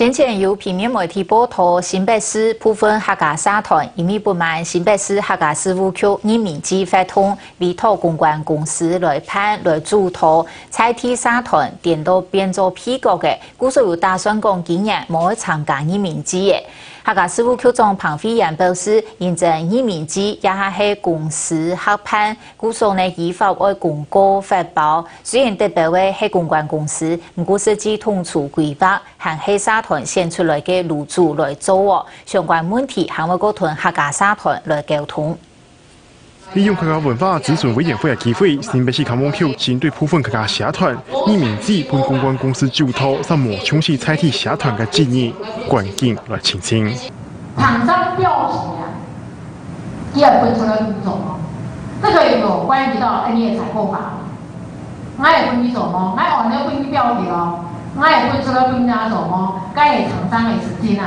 先前有平面媒体报道，新北市部分客家社团因为不满新北市客家事务局任命机发通委托公关公司来判来主托采替社团颠倒变做屁股的，故所有打算讲今年无参加移民机的。客家事务局长彭飞燕表示，认证任命机也是公司合判，故所呢依法为公告发包。虽然特别为系公关公司，唔过涉及统筹规划，含黑社团选出来嘅入主来做哦。相关问题，还会个团客家社团来沟通。利用客家文化咨询委员会嘅机会，新北市康望区针对部分客家社团以名字本公关公司主托，上无从事采替社团的建议，关键来澄清。厂商标题啊，第二分出来分走吗？这个有关系到 N E 采购法，我也分你走吗？我按那分你标题咯，我也分出来分哪走吗？该厂商的资金啊。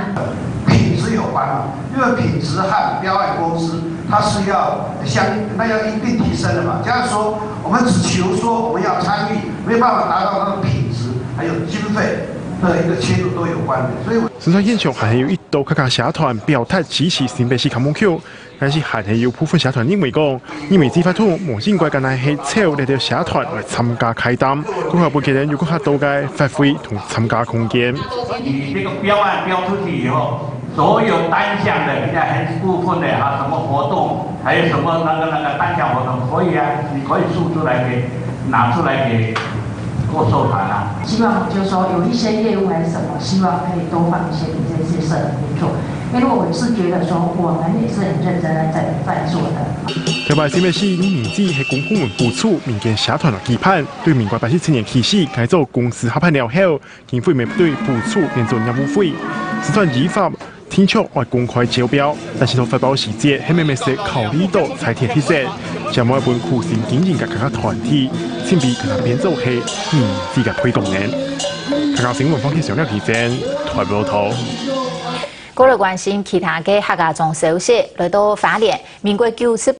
有关嘛，因为品质和标案公司。它是要相，那要一并提升的嘛。假如说我们只求说我们要参与，没有办法达到那个品质，还有经费的一个切入都有关的。所以，实际上现场还有一多客家社团表态支持新北市康梦桥，但是还是有部分社团认为讲，因为执法处无尽怪干那些超那条社团来参加开单，过后不给人有更加多嘅发挥同参加空间。你这个标案标出去以后。所有单项的，人家很部分的哈，什么活动，还有什么那个那个单项活动，可以啊，你可以输出来给拿出来给过授团啊。希望就是说有一些业务还是什么，希望可以多放一些你这些社团去做，因为我是觉得说我们也是很认真的在在做的。特别新北市用名字系公部门付出民间社团的期盼，对民国八十七年起始改做公司合办了后，经费没对付出变做业务费，实算依法。天出外公开招标，但是到发包细节，还没没是考虑到才贴贴色，将某一本苦心经营嘅客家团体，先比客家编做系名字嘅推动人。客家新闻方面上了提升，台报头。过来关心其他嘅客家中消息，来到花莲，民国九十。